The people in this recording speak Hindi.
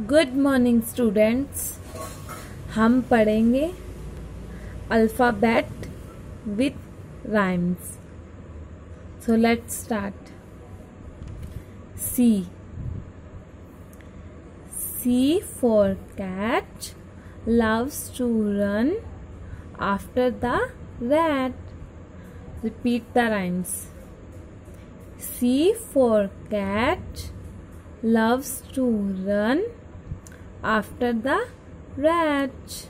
गुड मॉर्निंग स्टूडेंट्स हम पढ़ेंगे alphabet with rhymes so let start C C for cat loves to run after the rat repeat the rhymes C for cat loves to run after the rat.